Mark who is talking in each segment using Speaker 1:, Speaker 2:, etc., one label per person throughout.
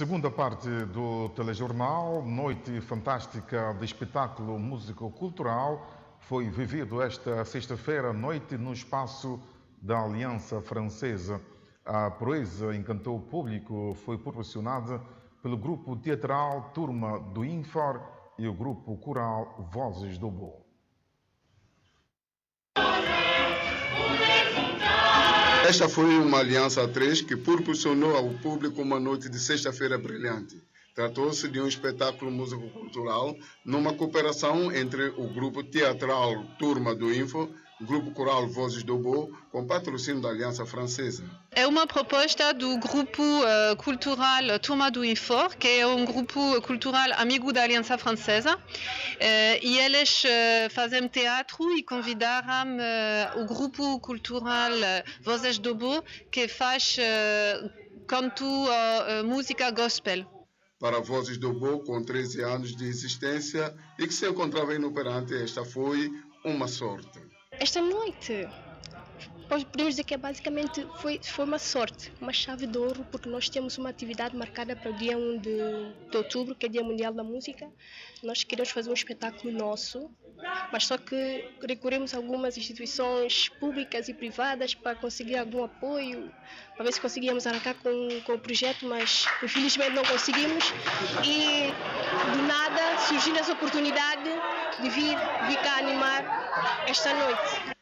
Speaker 1: Segunda parte do telejornal, noite fantástica de espetáculo músico-cultural, foi vivido esta sexta-feira à noite no espaço da Aliança Francesa. A proeza encantou o público, foi proporcionada pelo grupo teatral Turma do Infor e o grupo coral Vozes do Boa.
Speaker 2: Esta foi uma aliança a três que proporcionou ao público uma noite de sexta-feira brilhante. Tratou-se de um espetáculo músico-cultural numa cooperação entre o grupo teatral Turma do Info Grupo Coral Vozes do Bo, com patrocínio da Aliança Francesa.
Speaker 3: É uma proposta do Grupo uh, Cultural Turma do Infor, que é um grupo cultural amigo da Aliança Francesa, uh, e eles uh, fazem teatro e convidaram o Grupo Cultural Vozes do Bo, que faz canto música gospel.
Speaker 2: Para Vozes do Bo, com 13 anos de existência e que se encontrava inoperante, esta foi uma sorte
Speaker 4: esta noite podemos dizer que é basicamente foi, foi uma sorte, uma chave de ouro, porque nós temos uma atividade marcada para o dia 1 de, de outubro, que é Dia Mundial da Música. Nós queremos fazer um espetáculo nosso, mas só que recorremos a algumas instituições públicas e privadas para conseguir algum apoio, para ver se conseguíamos arrancar com, com o projeto, mas infelizmente não conseguimos. E do nada surgiu essa oportunidade de vir, vir cá animar esta noite.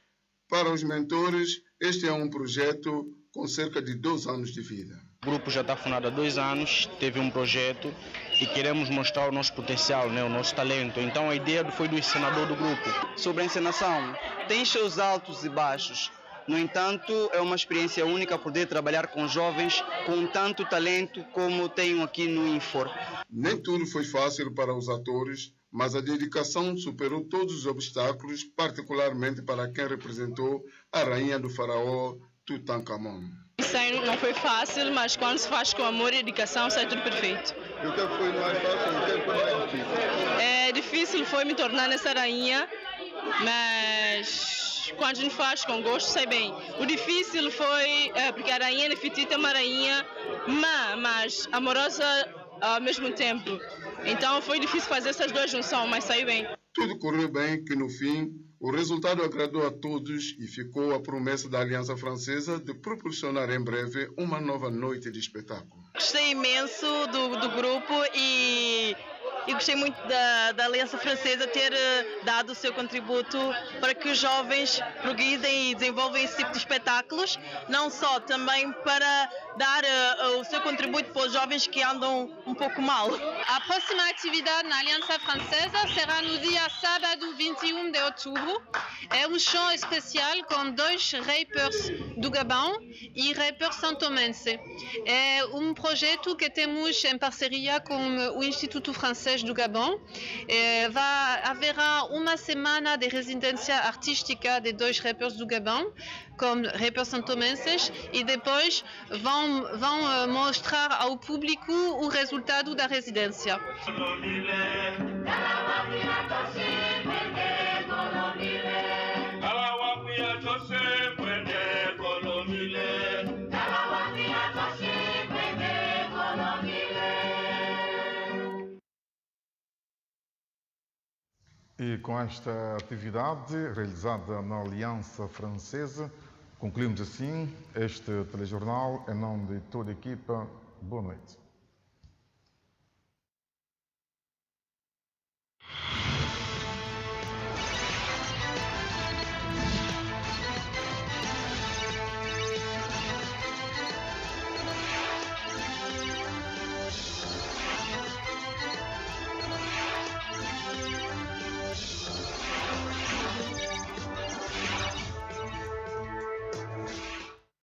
Speaker 2: Para os mentores, este é um projeto com cerca de dois anos de vida.
Speaker 5: O grupo já está fundado há dois anos, teve um projeto e queremos mostrar o nosso potencial, né, o nosso talento. Então a ideia foi do encenador do grupo.
Speaker 6: Sobre a encenação, tem seus altos e baixos. No entanto, é uma experiência única poder trabalhar com jovens com tanto talento como tenho aqui no Infor.
Speaker 2: Nem tudo foi fácil para os atores, mas a dedicação superou todos os obstáculos, particularmente para quem representou a rainha do faraó Tutankhamon.
Speaker 7: Isso aí não foi fácil, mas quando se faz com amor e dedicação, sai tudo perfeito.
Speaker 2: E o que foi mais fácil e o que foi mais difícil?
Speaker 7: É difícil foi me tornar nessa rainha, mas quando a gente faz com gosto, sai bem. O difícil foi, é, porque a rainha Nefertiti é uma rainha má, mas amorosa ao mesmo tempo. Então foi difícil fazer essas duas junções, mas saiu bem.
Speaker 2: Tudo correu bem, que no fim o resultado agradou a todos e ficou a promessa da Aliança Francesa de proporcionar em breve uma nova noite de espetáculo.
Speaker 8: Gostei imenso do, do grupo e e gostei muito da, da Aliança Francesa ter uh, dado o seu contributo para que os jovens progridem e desenvolvam esse tipo de espetáculos, não só também para dar uh, o seu contributo para os jovens que andam um pouco mal.
Speaker 3: A próxima atividade na Aliança Francesa será no dia sábado 21 de outubro. É um show especial com dois rappers do Gabão e rappers santomense. É um projeto que temos em parceria com o Instituto Francês do Gabão. É, vai, haverá uma semana de residência artística de dois rappers do Gabão, com rappers santomenses, e depois vão, vão eh, mostrar ao público o resultado da residência.
Speaker 1: E com esta atividade realizada na Aliança Francesa, concluímos assim este telejornal. Em nome de toda a equipa, boa noite.